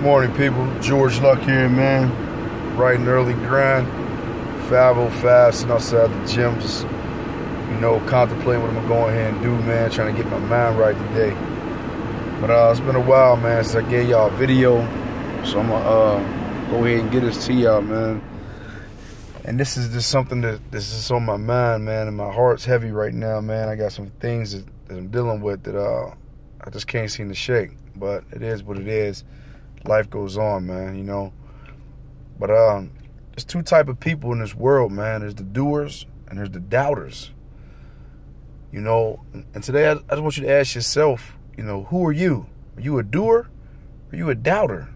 Morning, people. George Luck here, man. Right and early grind. 505, and outside the gym, just, you know, contemplating what I'm going to go ahead and do, man. Trying to get my mind right today. But uh, it's been a while, man, since I gave y'all a video. So I'm to uh, go ahead and get this to y'all, man. And this is just something that this is on my mind, man, and my heart's heavy right now, man. I got some things that, that I'm dealing with that uh, I just can't seem to shake. But it is what it is life goes on, man, you know. But um, there's two type of people in this world, man. There's the doers and there's the doubters. You know, and today I, just want you to ask yourself, you know, who are you? Are you a doer? Are you a doubter?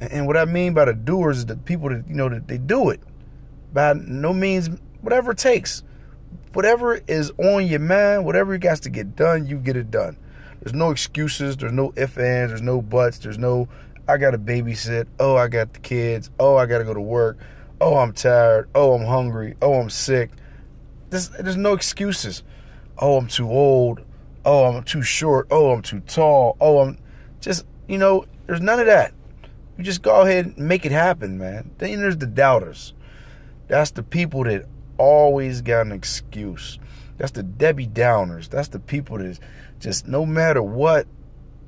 And, and what I mean by the doers is the people that, you know, that they do it. By no means, whatever it takes. Whatever is on your mind, whatever you got to get done, you get it done. There's no excuses. There's no ifs, ands. There's no buts. There's no, I got to babysit. Oh, I got the kids. Oh, I got to go to work. Oh, I'm tired. Oh, I'm hungry. Oh, I'm sick. There's, there's no excuses. Oh, I'm too old. Oh, I'm too short. Oh, I'm too tall. Oh, I'm just, you know, there's none of that. You just go ahead and make it happen, man. Then there's the doubters. That's the people that always got an excuse. That's the Debbie Downers. That's the people that just no matter what,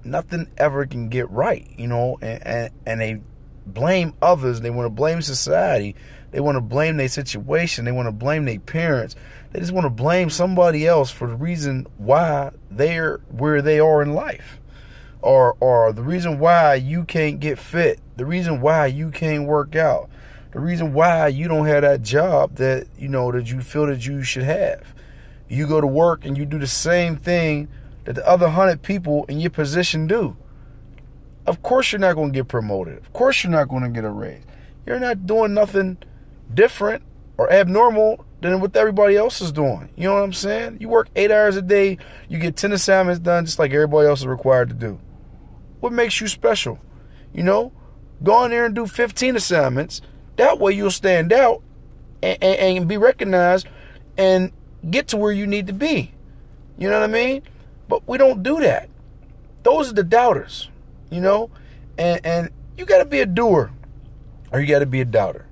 nothing ever can get right, you know, and, and, and they blame others. They want to blame society. They want to blame their situation. They want to blame their parents. They just want to blame somebody else for the reason why they're where they are in life. Or, or the reason why you can't get fit, the reason why you can't work out, the reason why you don't have that job that you know that you feel that you should have. You go to work and you do the same thing that the other hundred people in your position do. Of course, you're not going to get promoted. Of course, you're not going to get a raise. You're not doing nothing different or abnormal than what everybody else is doing. You know what I'm saying? You work eight hours a day, you get 10 assignments done just like everybody else is required to do. What makes you special? You know, go in there and do 15 assignments. That way you'll stand out and, and, and be recognized and get to where you need to be. You know what I mean? But we don't do that. Those are the doubters, you know? And and you got to be a doer or you got to be a doubter.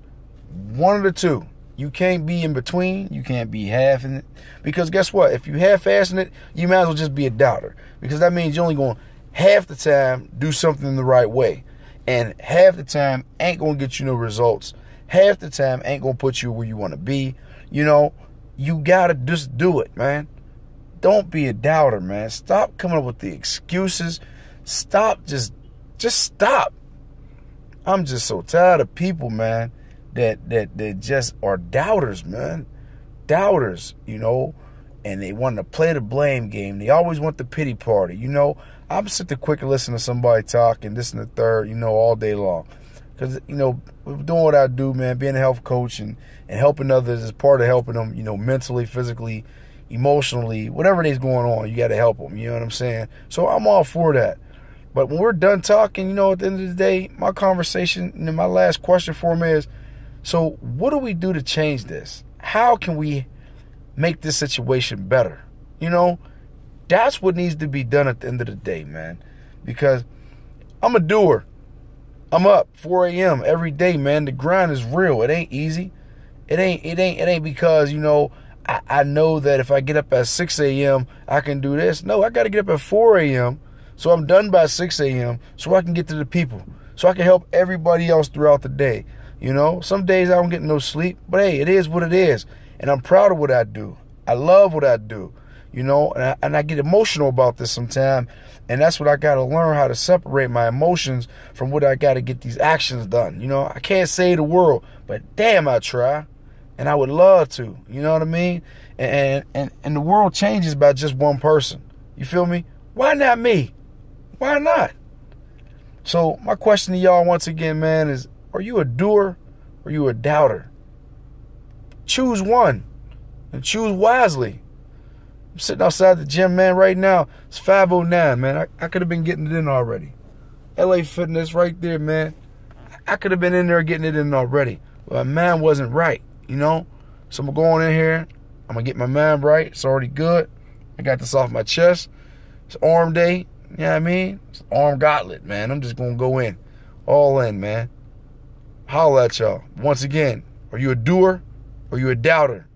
One of the two. You can't be in between. You can't be half in it. Because guess what? If you half-assing it, you might as well just be a doubter. Because that means you're only going half the time do something the right way. And half the time ain't to get you no results. Half the time ain't to put you where you want to be. You know, you gotta just do it, man. Don't be a doubter, man. Stop coming up with the excuses. Stop just just stop. I'm just so tired of people, man, that that that just are doubters, man. Doubters, you know, and they want to play the blame game. They always want the pity party, you know. I'm sitting quick and listen to somebody talk and this and the third, you know, all day long. Because, you know, doing what I do, man, being a health coach and, and helping others is part of helping them, you know, mentally, physically, emotionally, whatever is going on, you got to help them. You know what I'm saying? So I'm all for that. But when we're done talking, you know, at the end of the day, my conversation and my last question for me is so what do we do to change this? How can we make this situation better? You know, that's what needs to be done at the end of the day, man. Because I'm a doer. I'm up 4 a.m. every day, man. The grind is real. It ain't easy. It ain't. It ain't. It ain't because you know. I, I know that if I get up at 6 a.m., I can do this. No, I got to get up at 4 a.m. so I'm done by 6 a.m. so I can get to the people, so I can help everybody else throughout the day. You know, some days I don't get no sleep, but hey, it is what it is, and I'm proud of what I do. I love what I do you know, and I, and I get emotional about this sometimes. And that's what I got to learn how to separate my emotions from what I got to get these actions done. You know, I can't save the world, but damn, I try. And I would love to, you know what I mean? And, and, and the world changes by just one person. You feel me? Why not me? Why not? So my question to y'all once again, man, is are you a doer or are you a doubter? Choose one and choose wisely. I'm sitting outside the gym, man, right now. It's 509, man. I, I could have been getting it in already. LA Fitness right there, man. I could have been in there getting it in already. But my mind wasn't right, you know? So I'm going in here. I'm going to get my mind right. It's already good. I got this off my chest. It's arm day. You know what I mean? It's arm gauntlet, man. I'm just going to go in. All in, man. Holla at y'all. Once again, are you a doer or are you a doubter?